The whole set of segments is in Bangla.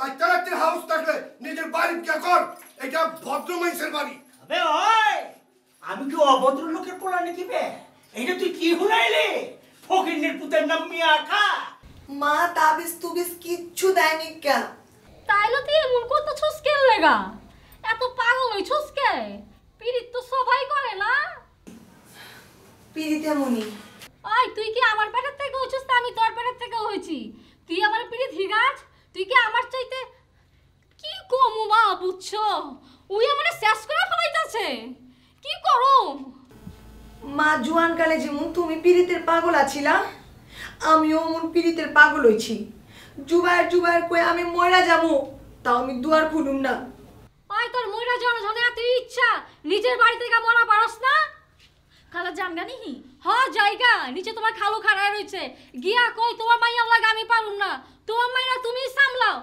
লাইটা রাত্রির হাউস থাকলে নিজের বাড়ি কে কর এটা ভদ্র মানুষের বাড়ি। আবে ওই আমি কি অভদ্র লোকের পোলা নাকি বে? এইটা তুই কি হুনাইলে ফকিনের পুতের নাম মিয়া খা। মা তাবিজ তুবিজ কিচ্ছু দেয়নি কেন তাইলে তুই এমন করতেছস কেন লেগা? এত পাগল হইছস কে? পিরিত তো সবাই করে না? পিড়িতে মুনি ওই তুই কি আমার পেটের থেকে হইছস আমি তোর পেটের থেকে হইছি। তুই আমার পিরিত হিগাছ তুই কি আমার চাইতে কি কমু মা বুঝছ? উই আমারে শেষ করে ফেলাইতাছে। কি করুম মা জুয়ান কালে যেমন তুমি পিড়িতের পাগল আছিলা আমিও মন পিড়িতের পাগল হইছি। জুবায়ের জুবায়ের কয়ে আমি ময়রা যাব তাও আমি দুয়ার খুলুম না। ওই তোর মইরা জন জনে এত ইচ্ছা নিজের বাড়ি থেকে মরা পারস না? খালা জানগা নিহি? হ জায়গা নিচে তোমার খালু খাড়ায় রইছে গিয়া কই তোমার মাইয়া লাগে আমি পারুম না। তোমার মাইয়া তুমি সামলাও।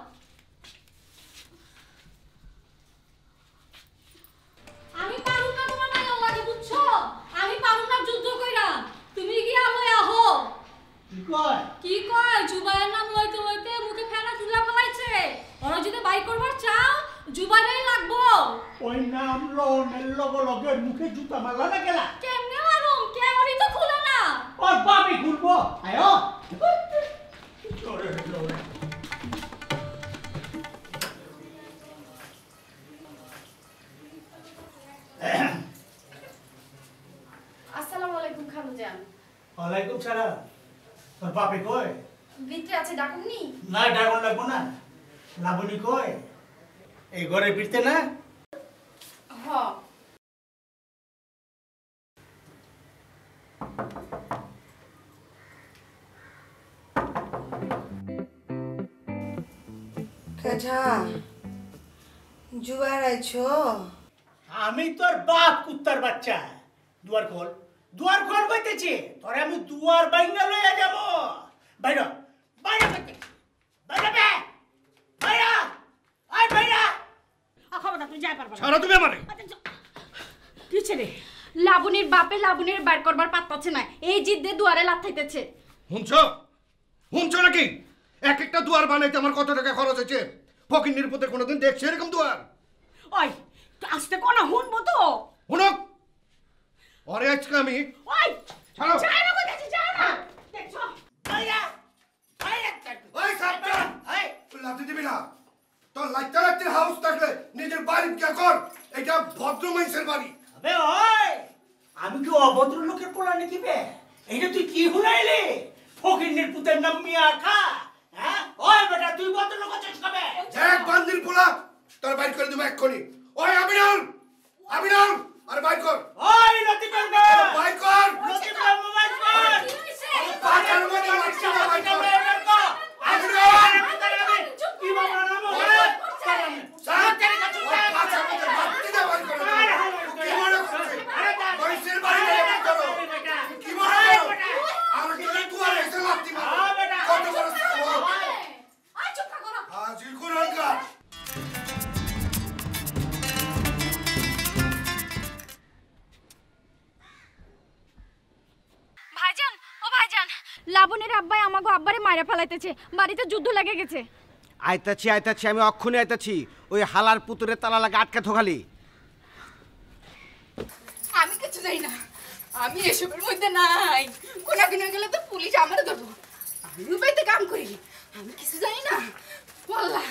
আমি পারুম না তোমার মাইয়া লাগে বুঝছ? আমি পারুম না যুদ্ধ কইরা। তুমি গিয়া লই আহো? কি কয়? কি কয়? জুবাইয়ের নাম লইতে লইতে মুখে ফেনা তুলা ফেলাইছে। ওরা যদি বাই করবার চাও জুবাইরাই লাগবো। ওই নাম লোনের লগে লগে মুখে জুতা মারলা না গেলা? কেমনে মারুম? কেমনই তো খুলে না। ওর বাপি ঘুরবো আয়ো। তোর বাপে কই ভিতরে আছে ডাকুননি না ডাগন লাগবো না। লাবণী কই এই ঘরে ফিরতে না? হ। কাজা জুয়ার আইছো? আমি তোর বাপ কুত্তার বাচ্চা। দুয়ার খোল। দুয়ার খোল কইতেছি তোরে আমি দুয়ার বাইঙ্গা লইয়া যাব। বাইর বাইর কইতে বাইর বে। বাইর আই বাইর খবরদার তুই যাই পারবা না। ছাড়া তুমি আমারে। কি ছেলে? লাবণীর বাপে লাবণীর বার করবার পাত্তাছে না। এই জিদ্দে দুয়ারে লাথাইতেছে শুনছ? শুনছ নাকি? এক একটা দুয়ার বানাইতে আমার কত টাকা খরচ হয়েছে? ফকির নিরপদের কোনোদিন দেখছে এরকম দুয়ার? ওই আসতে কোনা হুনবো তো। শুনক অরে আজকে আমি। ওই ছাড়ো। না কইতেছি যাই না। দেখছ বাইর বাইর ওই এই তুই লাথি দিবি না। তোর লাইটা রাত্রির হাউস থাকলে নিজের বাড়ি কে কর? এটা ভদ্র মানুষের বাড়ি। আবে ওই আমি কি অভদ্র লোকের পোলা নাকি বে? এইটা তুই কি হুনাইলে? ফকিনের পুতের নাম মিয়া খা হ্যাঁ? ওই বেটা তুই ভদ্র লোক আছিস কবে? এক বান্দির পোলা। তোর বাইর করে দেবো এক্ষুনি। লাবণীর আব্বাই আমাগো আব্বারে মাইরা ফেলাইতেছে বাড়িতে যুদ্ধ লেগে গেছে। আইতাছি আইতাছি আমি অক্ষণে আইতাছি। ওই হালার পুতুরে তালা লাগা আটকে থোকালি আমি কিছু জানি না আমি এসবের মধ্যে নাই। কোনা কিনে গেলে তো পুলিশ আমার ধরবো। আমি রূপাইতে কাম করি। আমি কিছু জানি না। বললা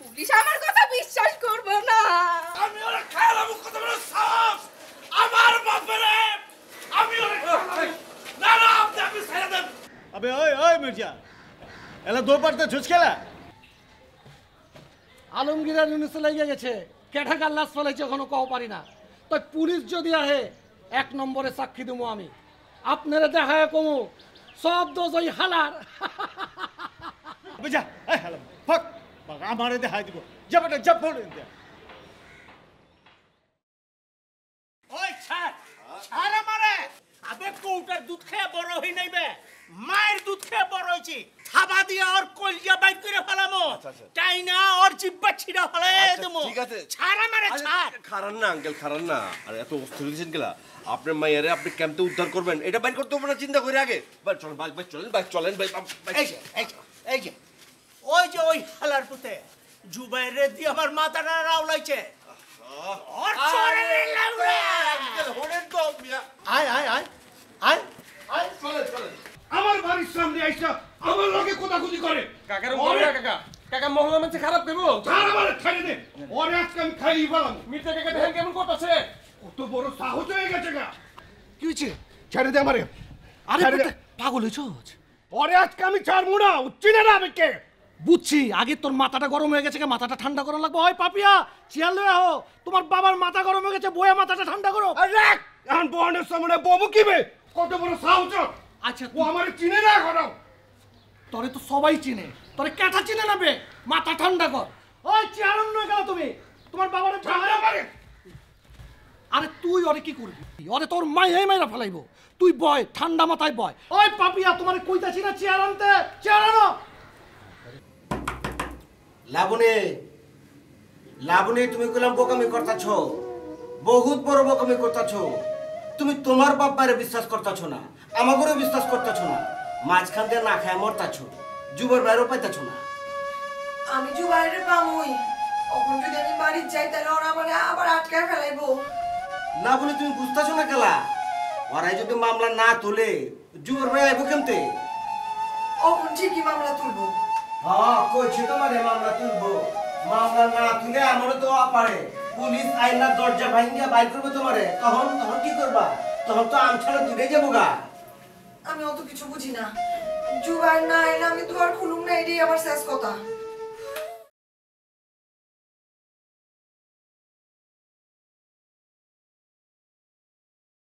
পুলিশ আমার কথা বিশ্বাস করবে না আমি ওরা খাইলাম কত বড় সাহস আমার বাপরে আমি ওরা খাইলাম। না না আপনি আপনি ছেড়ে দেন আবে ওই ওই মির্জা। এলা দো পারতে ঝুঁচ খেলা। আলমগীরের নিউজে লেগে গেছে। কেঠাকার লাশ ফেলেছে এখনও কও পারি না। তো পুলিশ যদি আহে এক নম্বরে সাক্ষী দেবো আমি। আপনারা দেখায় কমু সব দোষ ওই হালার। বুঝা ফক আমারে দেখাই দিব। যাবটা যাব ওই ছাড় ছাড় আমারে। আবে কৌটার দুধ খেয়ে বড় হই নাইবে মায়ের দুধ খেয়ে বড় হইছি থাবা দিয়া ওর কলজা বাইর করে ফেলামো। তাই না ওর জিব্বা ছিড়া ফেলে দেবো। ঠিক আছে। ছাড় আমারে ছাড়। খারান না আঙ্কেল খারান না। আর এত অস্থির দিয়েছেন গেলা আপনার মাইয়ারে আপনি ক্যাম্পে উদ্ধার করবেন। এটা বাইর করতে হবে না চিন্তা করে আগে। ভাই চলেন ভাই ভাই চলেন ভাই চলেন ভাই ভাই, এই যে ওই যে ওই হালার পুতে। জুবাইরে দিয়ে আমার মাথাটা রাউলাইছে আয় আয় আয় আয় চলে চলে আমার বাড়ির সামনে আইসা আমার লগে কোদাকুদি করে কাকার ওরে, কাকা কাকা মহল্লা মানুষ খারাপ করব? ছাড় আমার ছাড়ে দে। ওরে আজকে আমি খাইয়ে পেলাম মির্জা কাকা দেখেন কেমন করতেছে? কত বড় সাহস হয়ে গেছে গা। কি হয়েছে? ছেড়ে দে আমারে। আরে পাগল হয়েছস ওরে আজকে আমি ছাড়বো না। চিনে না আমি কে বুঝছি আগে তোর মাথাটা গরম হয়ে গেছে কে মাথাটা ঠান্ডা করা লাগবে। ওই পাপিয়া চেয়ার লয়ে আহো। তোমার বাবার মাথা গরম হয়ে গেছে বইয়া মাথাটা ঠান্ডা করো। আর এখন বহনের সামনে ববু কিবে? কত বড় সাহস। আচ্ছা ও আমার চিনে না করো তোরে তো সবাই চিনে। তোরে কেটা চিনে নেবে মাথা ঠান্ডা কর। ওই চেয়ার অন্য গেল তুমি? তোমার বাবার আরে তুই ওরে কি করবি? ওরে তোর মাই এই মাইরা ফেলাইবো। তুই বয় ঠান্ডা মাথায় বয়। ওই পাপিয়া তোমার কইতাছি না চেয়ার আনতে? চেয়ার আনো। লাবণী লাবণী তুমি কইলাম বোকামি করতাছ। বহুত বড় বোকামি করতাছ। তুমি তোমার বাপ্পারে বিশ্বাস করতাছ না আমাগরে বিশ্বাস করতাছ না। মাঝখান দিয়ে না খায় মরতাছ যুবর বাইরেও পাইতাছ না। আমি জুবাইরে পামুই। এখন যদি আমি বাড়ি যাই তাহলে ওরা আমার আবার আটকায় ফেলাইবো। বলে তুমি বুঝতাছ না খেলা ওরাই যদি মামলা না তোলে যুবর ভাই আইব কেমতে? এখন ঠিকই মামলা তুলবো। হ্যাঁ কইছি তোমারে মামলা তুলবো। মামলা না তুলে আমারও তো পারে। পুলিশ আইনা দরজা ভাঙ্গিয়া বাইর করবে তোমারে। তখন তখন কি করবা? তখন তো আম ছাড়া দূরে যাব গা। কিছু বুঝি না। জুবাই না এলে আমি আর খুলুম না এটাই আমার শেষ কথা।